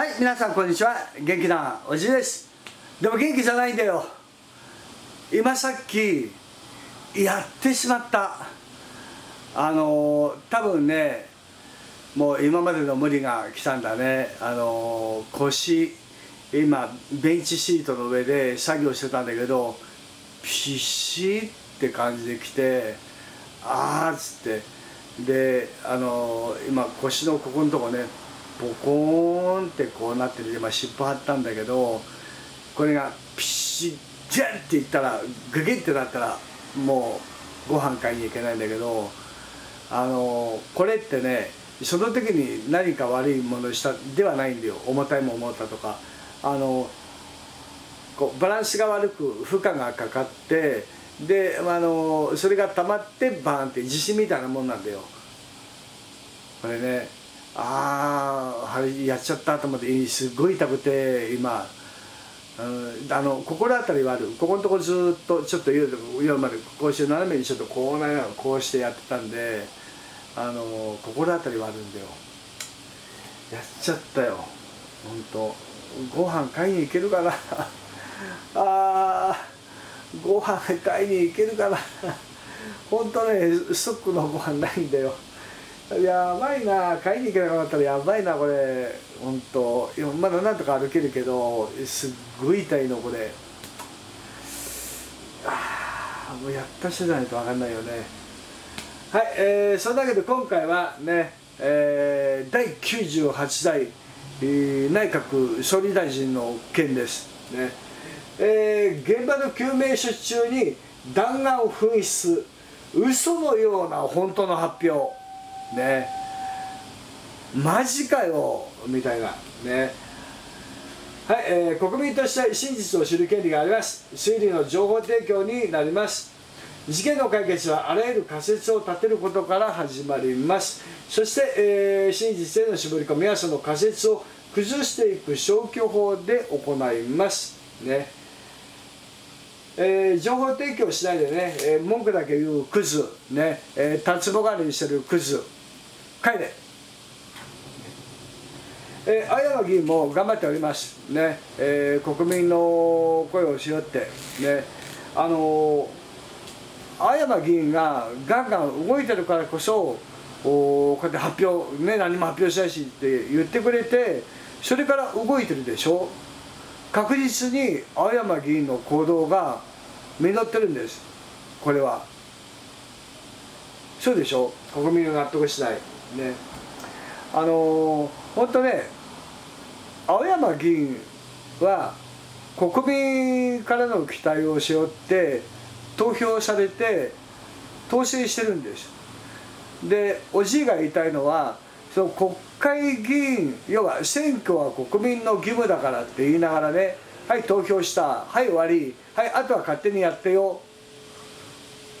はい皆さんこんにちは。元気なおじいです。でも元気じゃないんだよ。今さっきやってしまった。あの多分ねもう今までの無理が来たんだね。あの腰今ベンチシートの上で作業してたんだけどピシッって感じで来てあーっつって。であの今腰のここのとこねボコーンってこうなってる今湿布貼ったんだけどこれがピシッジャンっていったらグギってなったらもうご飯買いに行けないんだけどあのこれってねその時に何か悪いものしたではないんだよ。重たいもん持ったとか。あのこうバランスが悪く負荷がかかってであのそれが溜まってバーンって地震みたいなもんなんだよ。これね。ああやっちゃったと思ってすごい痛くて今、うん、あの心当たりはある。ここのところずっとちょっと夜までこうして斜めにちょっとこうなこうしてやってたんであの心当たりはあるんだよ。やっちゃったよ。本当。ご飯買いに行けるかな。あーご飯買いに行けるかな。本当ねストックのご飯ないんだよ。やばいな買いに行けなかったらやばいなこれ。本当。まだなんとか歩けるけどすっごい痛いのこれ。ああもうやった人じゃないと分かんないよね。はいえー、そんなわけで今回はね、えー、第98代、えー、内閣総理大臣の件です。ね。えー、現場の救命処置中に弾丸紛失。嘘のような本当の発表。ね。マジかよみたいな。ね。はい、えー、国民として真実を知る権利があります。推理の情報提供になります。事件の解決はあらゆる仮説を立てることから始まります。そして、えー、真実への絞り込みはその仮説を崩していく消去法で行います。ね。えー、情報提供しないでね、えー、文句だけ言うクズ、ね。えー、立つぼがりにしてるクズ。帰れ。えー、青山議員も頑張っております。ね、えー、国民の声を拾って。ね。あの、青山議員がガンガン動いてるからこそおこうやって発表ね何も発表しないしって言ってくれてそれから動いてるでしょ。確実に青山議員の行動が実ってるんです。これは。そうでしょ。国民が納得しないね。あのー、本当ね青山議員は国民からの期待を背負って投票されて当選してるんですでおじいが言いたいのはその国会議員要は選挙は国民の義務だからって言いながらねはい投票したはい終わりはいあとは勝手にやってよ。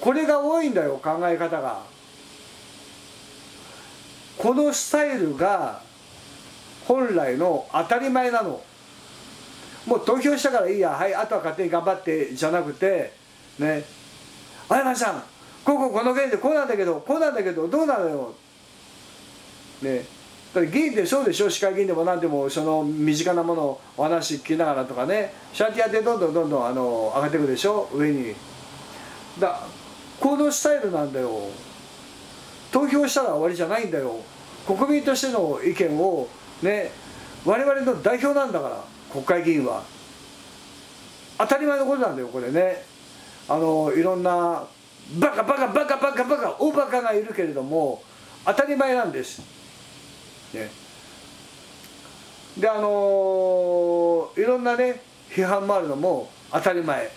これが多いんだよ考え方が。このスタイルが本来の当たり前なの。もう投票したからいいや。はいあとは勝手に頑張ってじゃなくてね。あやまさんこここの件でこうなんだけどこうなんだけどどうなのよ。ね。だ議員ってそうでしょ市会議員でも何でもその身近なものをお話聞きながらとかね。シャンティやってどんどんどんどんあの上がっていくでしょ。上に。だこのスタイルなんだよ。投票したら終わりじゃないんだよ。国民としての意見をね我々の代表なんだから国会議員は。当たり前のことなんだよこれね。あのいろんなバカバカバカバカバカ大バカがいるけれども当たり前なんです、ね、であのいろんなね批判もあるのも当たり前。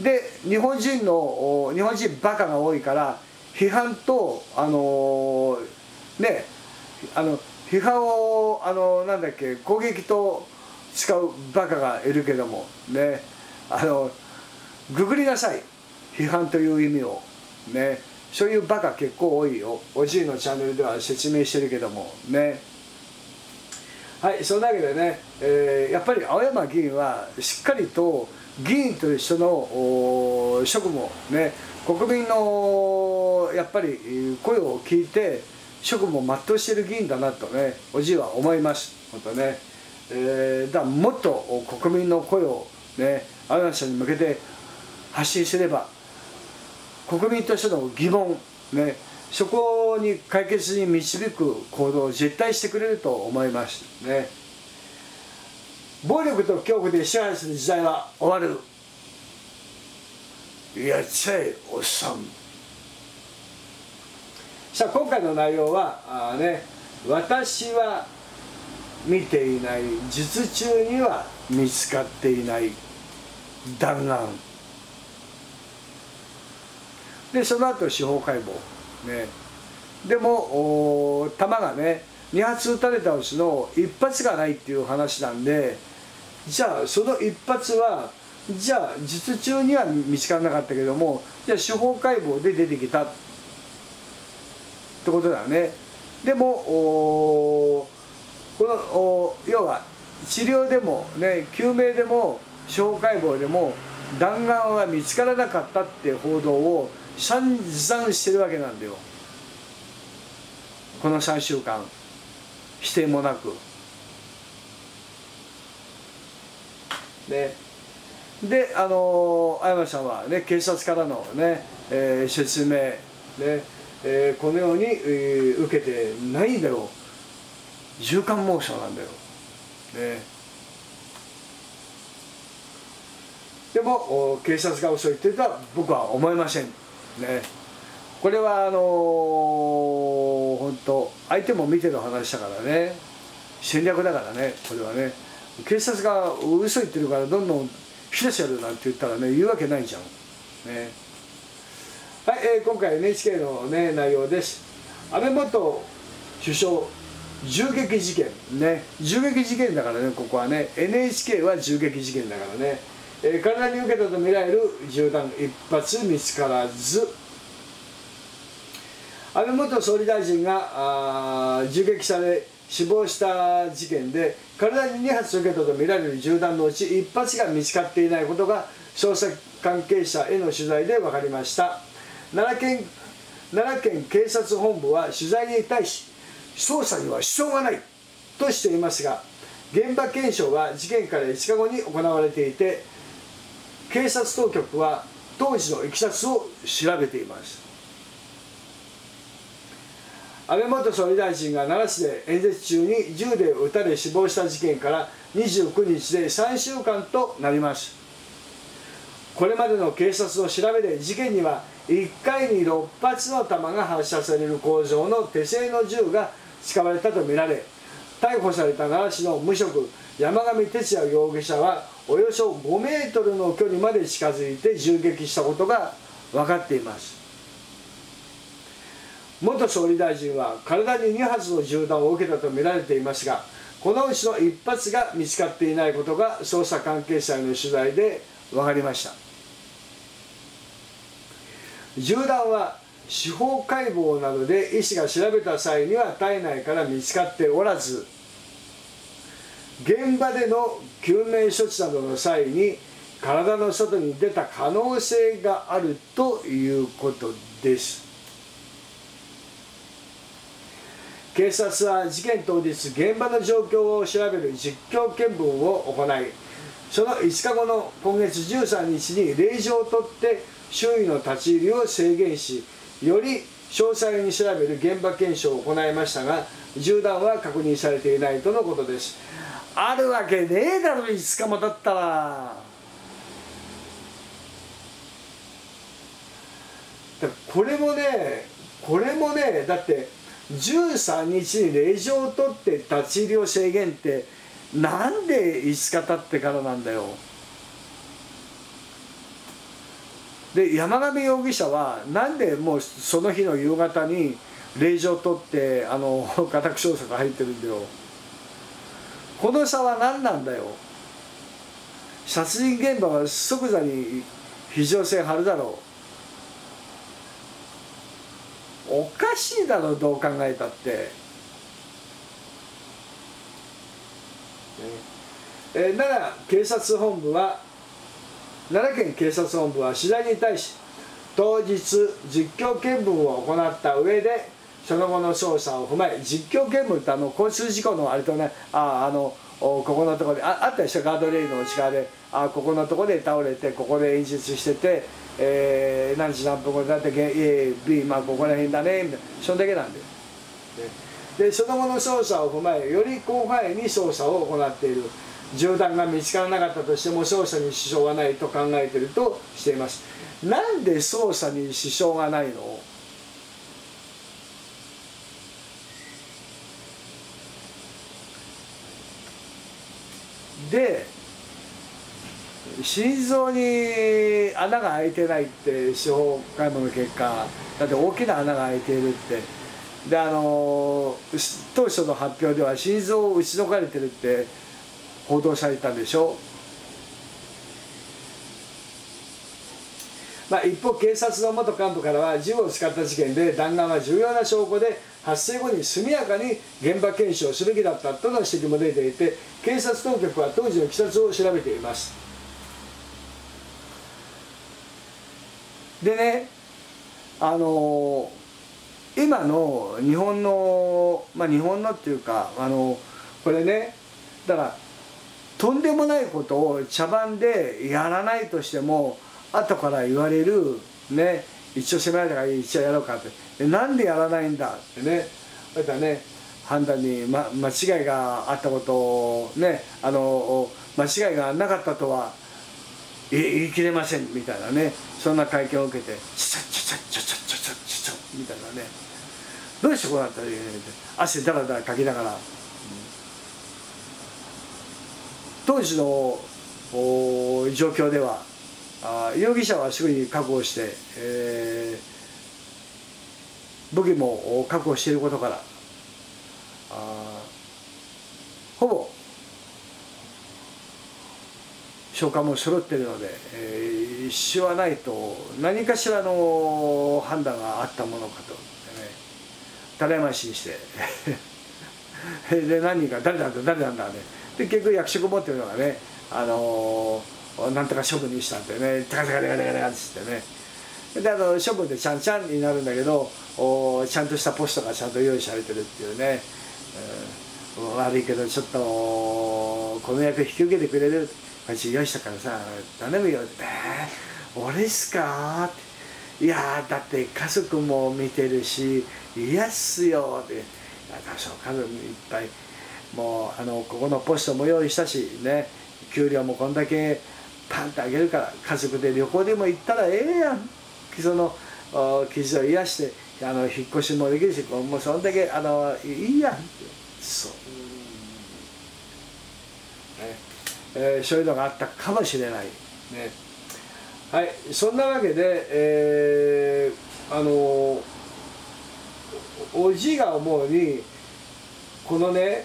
で日本人の日本人バカが多いから批判とあのねあの批判をあのなんだっけ攻撃と使うバカがいるけどもね。あのググりなさい。批判という意味を。ね。そういうバカ結構多いよ。おじいのチャンネルでは説明してるけどもね。はいそんなわけでね、えー、やっぱり青山議員はしっかりと議員という人の職務をね国民のやっぱり声を聞いて職務を全うしている議員だなとねおじいは思います。本当ねえー、だもっと国民の声をねアナさんに向けて発信すれば国民としての疑問ねそこに解決に導く行動を絶対してくれると思いますね。暴力と恐怖で支配する時代は終わる。やっちゃえおっさん。さあ今回の内容はあね私は見ていない術中には見つかっていない弾丸。でその後司法解剖。ね。でも弾がね2発撃たれたうちの1発がないっていう話なんでじゃあその1発はじゃあ術中には見つからなかったけどもじゃあ司法解剖で出てきた。ってことだよね。でもこの要は治療でもね救命でも司法解剖でも弾丸は見つからなかったって報道を散々してるわけなんだよ。この3週間。否定もなく。ね。であの青山さんはね警察からのね、えー、説明ね、えー、このように、えー、受けてないんだよ循環モーションなんだよ。ね。でも警察が遅いって言った僕は思いません。ね。これはあのー、本当相手も見てる話だからね。戦略だからねこれはね。警察が嘘言ってるからどんどん引き出しやるなんて言ったらね言うわけないじゃん。ね。はい、えー、今回 NHK のね内容です。安倍元首相銃撃事件。ね。銃撃事件だからねここはね。NHK は銃撃事件だからね、えー、体に受けたとみられる銃弾一発見つからず。安倍元総理大臣があ銃撃され死亡した事件で体に2発受けたとみられる銃弾のうち1発が見つかっていないことが捜査関係者への取材で分かりました。奈良県奈良県警察本部は取材に対し捜査には支障がないとしていますが現場検証は事件から5日後に行われていて警察当局は当時のいきさつを調べています。安倍元総理大臣が奈良市で演説中に銃で撃たれ死亡した事件から29日で3週間となります。これまでの警察の調べで事件には1回に6発の弾が発射される工場の手製の銃が使われたとみられ逮捕された奈良市の無職山上徹也容疑者はおよそ5メートルの距離まで近づいて銃撃したことが分かっています。元総理大臣は体に2発の銃弾を受けたとみられていますがこのうちの1発が見つかっていないことが捜査関係者への取材で分かりました。銃弾は司法解剖などで医師が調べた際には体内から見つかっておらず現場での救命処置などの際に体の外に出た可能性があるということです。警察は事件当日現場の状況を調べる実況見分を行いその5日後の今月13日に令状を取って周囲の立ち入りを制限しより詳細に調べる現場検証を行いましたが銃弾は確認されていないとのことです。あるわけねえだろ5日も経ったら。これもねこれもねだって13日に令状を取って立ち入りを制限ってなんで5日経ってからなんだよ。で山上容疑者はなんでもうその日の夕方に令状を取ってあの 家宅捜索入ってるんだよ。この差は何なんだよ。殺人現場は即座に非常線張るだろう。おかしいだろどう考えたって。えー、奈良警察本部は奈良県警察本部は取材に対し当日実況見分を行った上でその後の捜査を踏まえ実況見分ってあの交通事故のあれとねああのここのところでああったでしょ？ガードレールの内側であここのところで倒れてここで演説してて、えー、何時何分後だって A、B まあここら辺だねみたいなそんだけなんだよ。でその後の捜査を踏まえより広範囲に捜査を行っている銃弾が見つからなかったとしても捜査に支障はないと考えているとしています。なんで捜査に支障がないの？で心臓に穴が開いてないって司法解剖の結果だって大きな穴が開いているって。であの当初の発表では心臓を打ち抜かれてるって報道されたでしょう。まあ、一方警察の元幹部からは銃を使った事件で弾丸は重要な証拠で発生後に速やかに現場検証すべきだったとの指摘も出ていて警察当局は当時のいきさつを調べています。でねあの今の日本のまあ日本のっていうかあのこれねだからとんでもないことを茶番でやらないとしても後から言われるね一応責められたから一応やろうかって。なんでやらないんだ？ってね。そういったね判断に、ま、間違いがあったことをねあの間違いがなかったとは言い切れません。みたいなね。そんな会見を受けて「ちゃちゃちゃちゃちゃちゃちゃちゃ」みたいなねどうしてこうなったらいい汗だらだらかきながら、当時の状況ではあ容疑者はすぐに確保して、えー、武器も確保していることからあほぼ消化も揃っているので、えー、一はないと何かしらの判断があったものかと、ね、たらいましにして で何人か誰なんだ誰なんだね。で結局役職持ってるのがねあのーなんとか処分にしたんでねタカタカタカタカタってねであの処分でちゃんちゃんになるんだけどおちゃんとしたポストがちゃんと用意されてるっていうね、うん、悪いけどちょっとこの役引き受けてくれる私用意したからさ頼むよって「、俺っすか?」って「いやだって家族も見てるし嫌っすよ」って「そう家族いっぱいもうあのここのポストも用意したしね給料もこんだけパンってあげるから家族で旅行でも行ったらええやん。その傷を癒してあの引っ越しもできるしもうそんだけあのいいやんそう、ね。えー、そういうのがあったかもしれない、ね、はい。そんなわけで、えー、あのおじが思うにこのね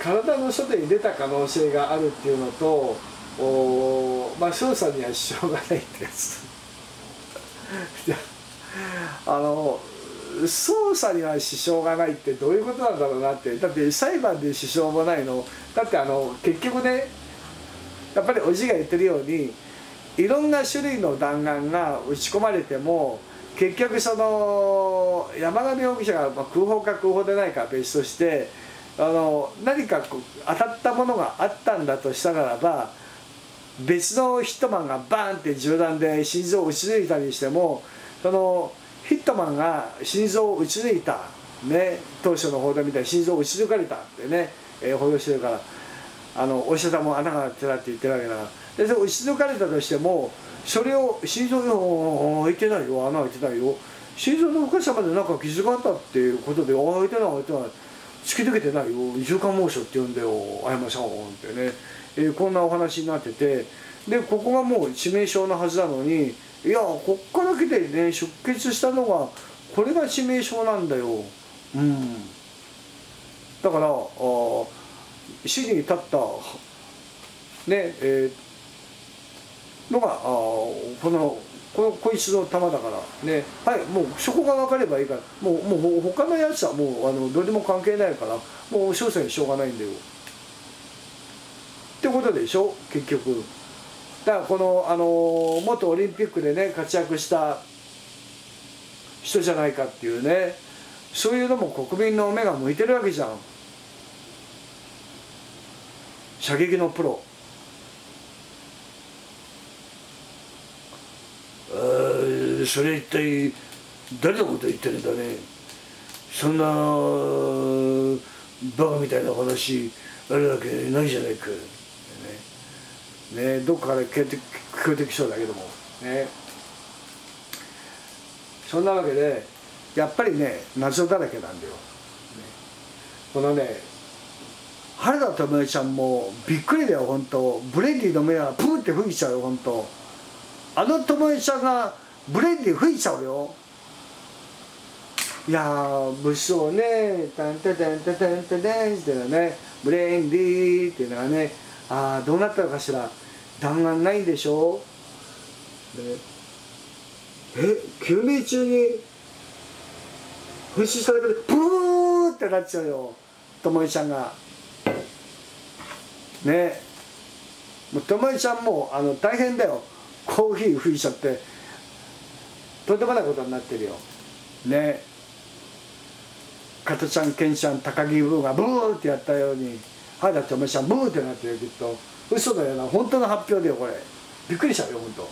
体の外に出た可能性があるっていうのとおまあ捜査には支障がないってやつ。あの捜査には支障がないってどういうことなんだろうなって。だって裁判で支障もないの。だってあの結局ねやっぱりおじが言ってるようにいろんな種類の弾丸が撃ち込まれても結局その山上容疑者が空砲か空砲でないか別としてあの何かこう当たったものがあったんだとしたならば別のヒットマンがバーンって銃弾で心臓を撃ち抜いたりしてもそのヒットマンが心臓を撃ち抜いた、ね、当初の報道みたいに心臓を撃ち抜かれたってね、えー、報道してるからあのお医者さんも穴が開いてたって言ってるわけだ。からでそれ撃ち抜かれたとしてもそれを心臓に開いてないよ穴開いてないよ心臓の深さまでなんか傷があったっていうことで開いてない開いてない突き抜けてないよ。二週間猛暑って言うんだよ。あやまさんってね、えー、こんなお話になってて。でここがもう致命傷なはずなのにいやこっから来てね出血したのがこれが致命傷なんだよ。うん。だからあ死に至ったねえー、のがあこのこのこいつの弾だから。ね。はいもうそこが分かればいいから。もうもう他のやつはもうあのどれも関係ないから。もう詳細にしょうがないんだよ。ってことでしょ？結局。だからこのあの元オリンピックでね活躍した人じゃないかっていうね。そういうのも国民の目が向いてるわけじゃん。射撃のプロ。あそれ一体誰のこと言ってるんだね。そんなバカみたいな話あるわけないじゃないか。ね。ねどっかから聞こえてきそうだけども。ね。そんなわけでやっぱりね謎だらけなんだよ、ね、このね原田知世ちゃんもびっくりだよ本当。ブレンディ飲めながらプーって吹いちゃうよ本当。あの知世ちゃんがブレンディ吹いちゃうよ。いやー物騒ねタンタタンタタンタタンってねブレンディーっていうのはねああどうなったのかしら。弾丸ないんでしょ。ねえ救命中に噴射されてブーってなっちゃうよ。ともえちゃんが。ね。もうともえちゃんもあの大変だよ。コーヒー吹いちゃって。とんでもないことになってるよ。ね。加トちゃんケンちゃん高木ブーがブーってやったようにはいだってお前ちゃんブーってなってるきっと。嘘だよな。本当の発表だよこれ。びっくりしたよ本当、ね、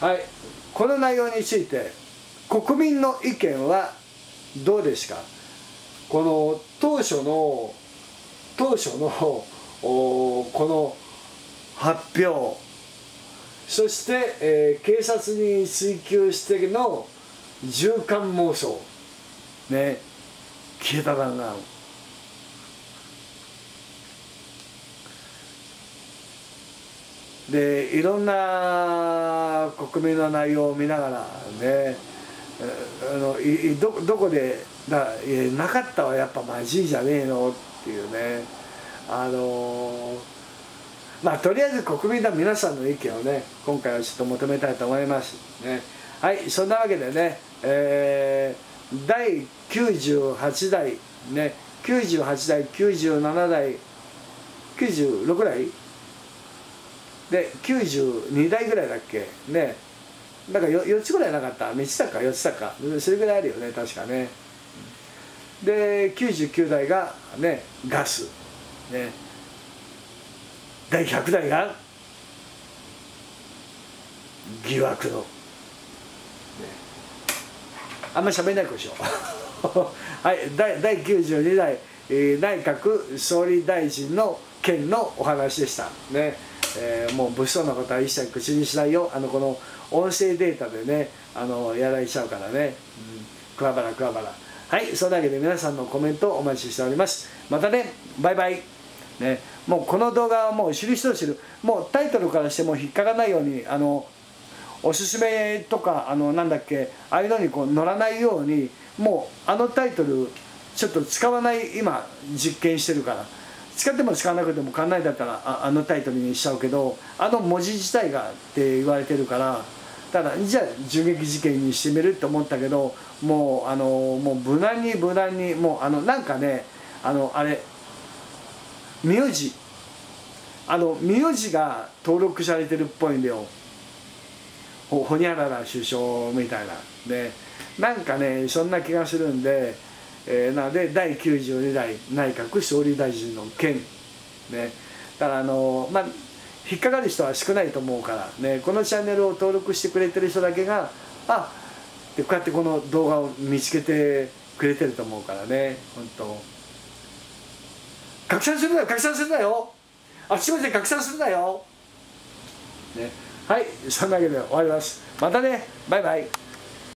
はい。この内容について国民の意見はどうですか？この当初の当初のこの発表。そして、えー、警察に追及しての銃艦妄想。ね。消えた弾丸でいろんな国民の内容を見ながらね。あのいどどこでだなかったはやっぱまじいじゃねえのっていうね。あのまあとりあえず国民の皆さんの意見をね今回はちょっと求めたいと思いますね。はいそんなわけでね、えー、第98代ね98代97代96代で92代ぐらいだっけ？ね。なんか 4, 4つぐらいなかった？3つだか？4つだか？それぐらいあるよね確かね。で99代がねガス。ね。第100代が疑惑の、ね、あんまり喋んないでしょ。はい第第92代、えー、内閣総理大臣の件のお話でした。ね。えー、もう物騒なことは一切口にしないよ。あのこの音声データでねあのやられちゃうからね、うん、クワバラクワバラはいそれだけで皆さんのコメントをお待ちしております。またね。バイバイ。ね。もうこの動画はもう知る人ぞ知る。もうタイトルからしても引っかからないようにあのおすすめとかあのなんだっけああいうのにこう乗らないようにもうあのタイトルちょっと使わない今実験してるから。使っても使わなくても考えだったらああのタイトルにしちゃうけどあの文字自体がって言われてるから。ただじゃあ銃撃事件にしてみるって思ったけどもうあのもう無難に無難にもうあのなんかねあのあれ名字。あの名字が登録されてるっぽいんだよ。ほほにゃらら首相みたいな。でなんかねそんな気がするんでえー、なので第92代内閣総理大臣の件。ね。だからあのまあ引っかかる人は少ないと思うから。ね。このチャンネルを登録してくれてる人だけがあでこうやってこの動画を見つけてくれてると思うからね。本当。拡散するなよ拡散するなよ。あっちこっちで拡散するなよ。ね。はいそんなわけで終わります。またね。バイバイ。